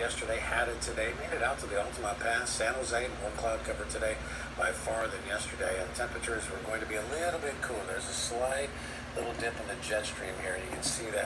yesterday, had it today, made it out to the Altamont Pass, San Jose, more cloud cover today by far than yesterday. And temperatures were going to be a little bit cooler. There's a slight little dip in the jet stream here, and you can see that